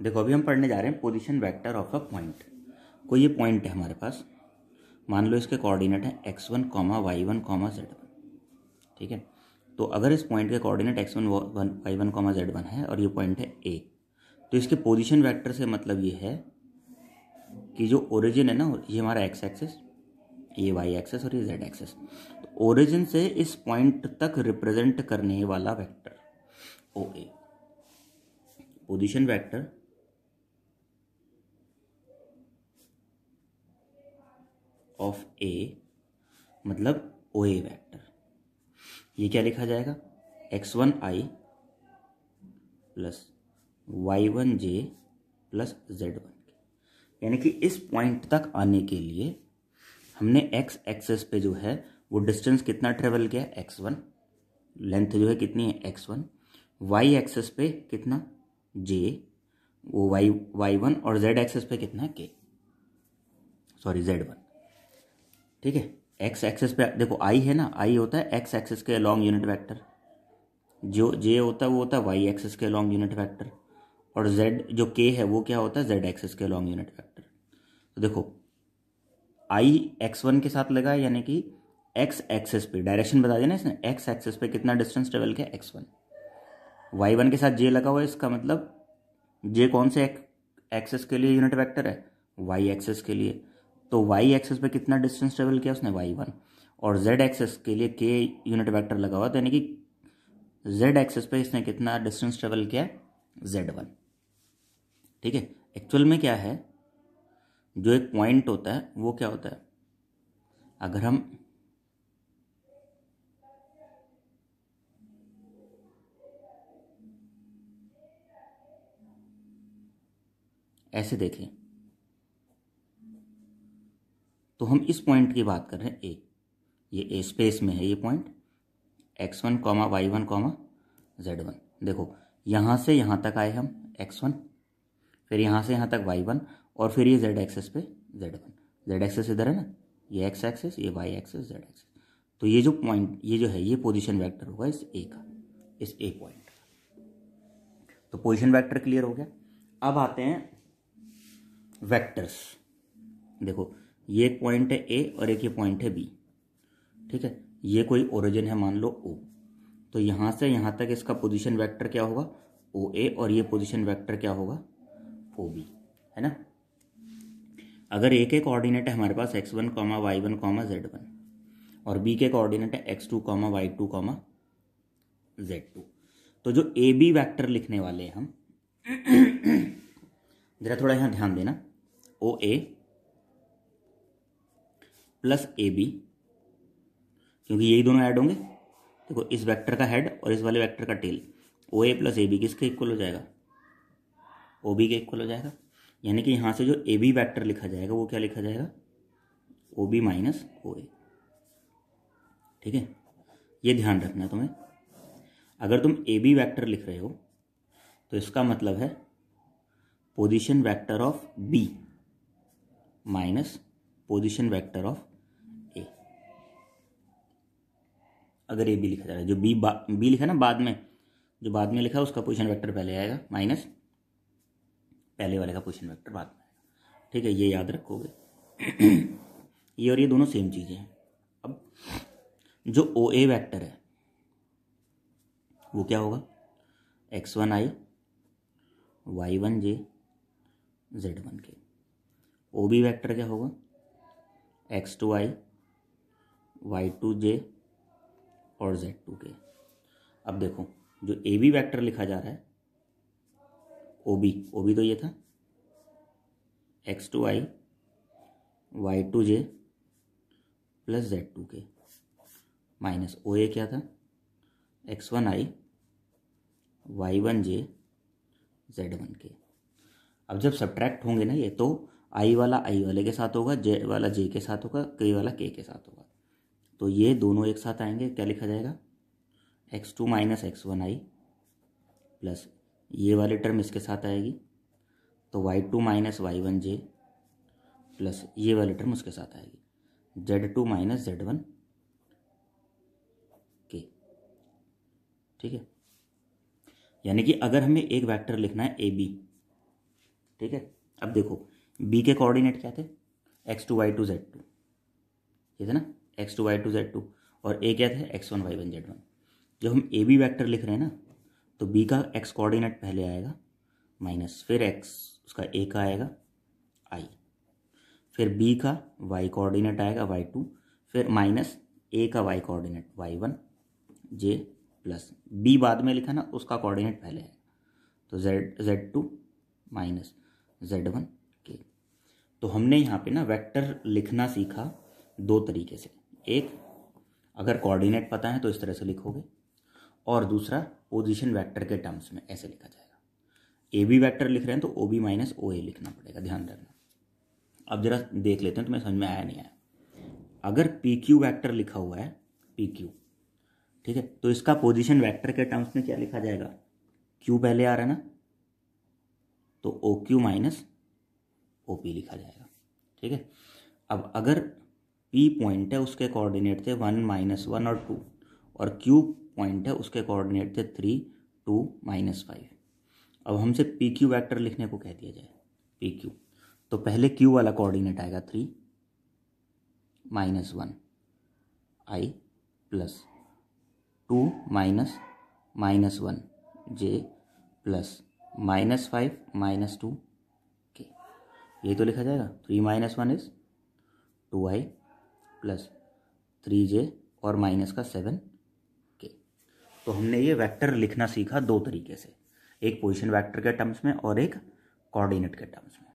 देखो, अभी हम पढ़ने जा रहे हैं position vector of a point कोई ये पॉइंट है हमारे पास? मान लो इसके कोऑर्डिनेट है X one comma Y one comma Z one ठीक है? तो अगर इस पॉइंट के coordinate X one Y one comma Z one है और ये पॉइंट है ए तो इसके पोजीशन वेक्टर से मतलब ये है कि जो ओरिजिन है ना, ये हमारा एक्स एक्सेस ये वाई एक्सेस और ये जेड एक्सेस तो ओरिजिन से इस पॉइंट तक रिप्रेजेंट करने वाला vector O A position vector of A मतलब ओ ए वैक्टर ये क्या लिखा जाएगा? X one I plus Y one J plus Z one यानी कि इस पॉइंट तक आने के लिए हमने एक्स एक्सेस पे जो है, वो डिस्टेंस कितना ट्रेवल किया? एक्स वन लेंथ जो है कितनी है? एक्स वन वाई एक्सेस पे कितना? जे वो वाई वाई वन और जेड एक्सेस पे कितना? के सॉरी जेड वन ठीक है? एक्स एक्सेस पे, देखो आई है ना? आई होता है एक्स एक्सेस के लॉन्ग यूनिट वेक्टर जो जे होता है, वो होता है वाई एक्सेस के लॉन्ग यूनिट वेक्टर और जेड जो के है, वो क्या होता है? जेड एक्सेस के लॉन्ग यूनिट वेक्टर तो देखो आई एक्स वन के साथ लगा यानी कि एक्स एक्सेस पे डायरेक्शन बता देना इसने? एक्स एक्सेस पे कितना डिस्टेंस ट्रेवल किया? एक्स वन वाई वन के साथ जे लगा हुआ है, इसका मतलब जे कौन से एक्सेस के लिए यूनिट वेक्टर है? वाई एक्सेस के लिए. तो वाई एक्सेस पे कितना डिस्टेंस ट्रेवल किया उसने? वाई वन और जेड एक्सेस के लिए के यूनिट वेक्टर लगा हुआ तो यानी कि जेड एक्सेस पे इसने कितना डिस्टेंस ट्रेवल किया? जेड वन ठीक है? एक्चुअल में क्या है? जो एक पॉइंट होता है, वो क्या होता है? अगर हम ऐसे देखें तो हम इस पॉइंट की बात कर रहे हैं ए ये ए स्पेस में है ये point X one comma Y one comma Z one देखो, यहाँ से यहाँ तक आए हम एक्स वन फिर यहाँ से यहाँ तक वाई वन और फिर ये जेड एक्सेस पे जेड वन जेड एक्सेस इधर है ना? ये एक्स एक्सेस ये वाई एक्सेस जेड एक्सेस तो ये जो पॉइंट ये जो है, ये पोजीशन वेक्टर होगा इस ए का, इस ए पॉइंट तो पोजीशन वेक्टर क्लियर हो गया। अब आते हैं वेक्टर्स देखो ये एक पॉइंट है ए और एक ये पॉइंट है बी ठीक है? ये कोई ओरिजिन है, मान लो ओ तो यहाँ से यहाँ तक इसका पोजीशन वेक्टर क्या होगा? ओ ए और ये पोजीशन वेक्टर क्या होगा? ओ बी है ना? अगर ए के कोऑर्डिनेट है हमारे पास X one comma Y one comma Z one और बी के कोऑर्डिनेट है X two comma Y two comma Z two तो जो ए बी वैक्टर लिखने वाले हैं हम, जरा थोड़ा यहाँ ध्यान देना। ओ ए प्लस ए बी, क्योंकि यही दोनों ऐड होंगे। देखो, इस वेक्टर का हेड और इस वाले वेक्टर का tail, O A plus A B किसके इक्वल हो जाएगा? ओ बी के इक्वल हो जाएगा। यानी कि यहाँ से जो ए बी वैक्टर लिखा जाएगा, वो क्या लिखा जाएगा? O B minus O A. ठीक है? ये ध्यान रखना है तुम्हें। अगर तुम ए बी वैक्टर लिख रहे हो तो इसका मतलब है position vector of B minus position vector of A अगर ए बी लिखा जा रहा है, जो बी बी लिखा ना बाद में, जो बाद में लिखा उसका पोजिशन वैक्टर पहले आएगा माइनस पहले वाले का पोजिशन वैक्टर बाद में आएगा। ठीक है, ये याद रखोगे। ये और ये दोनों सेम चीज़ें हैं। अब, जो ओ ए वैक्टर है, वो क्या होगा? X one I Y one J Z one K O B vector क्या होगा? X two I Y two J और जेड टू के। अब देखो, जो ए बी वैक्टर लिखा जा रहा है ओ बी ओ बी तो ये था। X two I Y two J plus Z two K minus O A क्या था? X one I Y one J Z one K अब जब सब्ट्रैक्ट होंगे ना ये तो आई वाला आई वाले के साथ होगा जे वाला जे के साथ होगा के वाला के के साथ होगा। तो ये दोनों एक साथ आएँगे, क्या लिखा जाएगा? X two minus X one I plus ये वाली टर्म इसके साथ आएगी तो Y two minus Y one J plus ये वाली टर्म उसके साथ आएगी। Z two minus Z one K ठीक है? यानी कि अगर हमें एक वेक्टर लिखना है ए बी ठीक है? अब देखो बी के कोऑर्डिनेट क्या थे? X two Y two Z two ये थे ना? X two Y two Z two और ए क्या था? X one Y one Z one. जब हम ए बी वैक्टर लिख रहे हैं ना तो बी का एक्स कोऑर्डिनेट पहले आएगा, माइनस फिर एक्स, उसका ए का आएगा, आई। फिर बी का वाई कोऑर्डिनेट आएगा, वाई टू। फिर माइनस ए का Y coordinate, Y one, J plus B बाद में लिखा ना, उसका कोऑर्डिनेट पहले है। तो Z Z two minus Z one K. तो हमने यहाँ पे ना वेक्टर लिखना सीखा दो तरीके से। एक, अगर कोऑर्डिनेट पता है तो इस तरह से लिखोगे। और दूसरा पोजीशन वेक्टर के टर्म्स में ऐसे लिखा जाएगा। ए बी वैक्टर लिख रहे हैं तो ओ बी माइनस ओ ए लिखना पड़ेगा, ध्यान रखना। अब जरा देख लेते हैं, तुम्हें समझ में आया नहीं आया। अगर पी क्यू वैक्टर लिखा हुआ है पी क्यू ठीक है तो इसका पोजीशन वेक्टर के टर्म्स में क्या लिखा जाएगा? क्यू पहले आ रहा है ना तो O Q minus O P लिखा जाएगा, ठीक है। अब अगर पी पॉइंट है, उसके कोऑर्डिनेट थे वन माइनस वन और टू और क्यू पॉइंट है, उसके कोऑर्डिनेट थे थ्री टू माइनस फाइव अब हमसे पी क्यू वैक्टर लिखने को कह दिया जाए पी क्यू तो पहले क्यू वाला कोऑर्डिनेट आएगा three minus one I plus two minus minus one J plus minus five minus two K ये तो लिखा जाएगा three minus one is two I plus three J और माइनस का सेवन के। तो हमने ये वेक्टर लिखना सीखा दो तरीके से। एक पोजीशन वेक्टर के टर्म्स में और एक कोऑर्डिनेट के टर्म्स में।